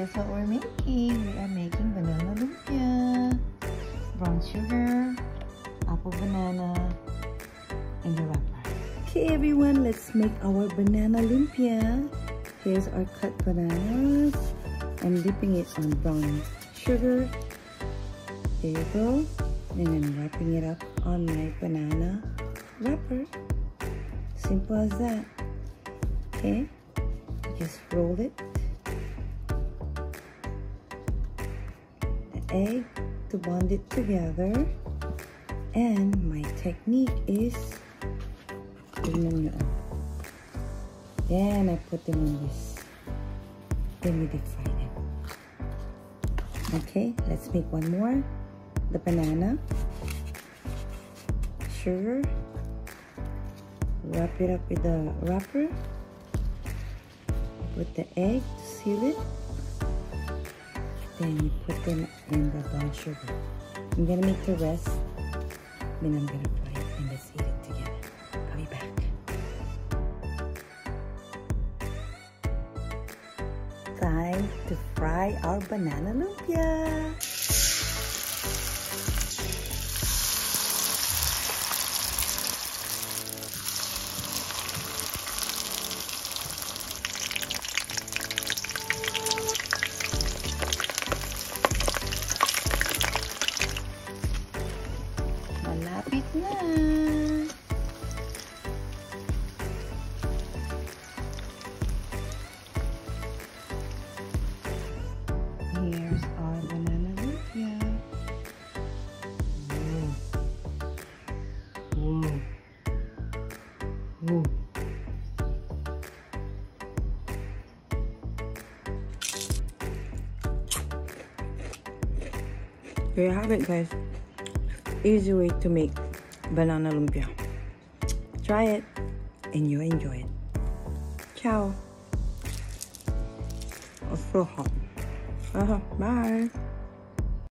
guess what we're making? We are making banana lumpia. Brown sugar, apple banana, and the wrapper. Okay everyone, let's make our banana lumpia. Here's our cut bananas. I'm dipping it on brown sugar. There you go. And then wrapping it up on my banana wrapper. Simple as that. Okay, just roll it egg to bond it together. And my technique is. Then I put them on this. Fry them. Okay, let's make one more. The banana, sugar, wrap it up with the wrapper, put the egg to seal it, then you put them in the brown sugar. I'm gonna make the rest, then I'm gonna fry it and let's eat it together. I'll be back. Time to fry our banana lumpia. Malapit na. Here's our banana lumpia. Whoa. Whoa. Whoa. There you have it guys. Easy way to make banana lumpia. Try it and you enjoy it. Ciao. Oh, so hot. Uh -huh. Bye.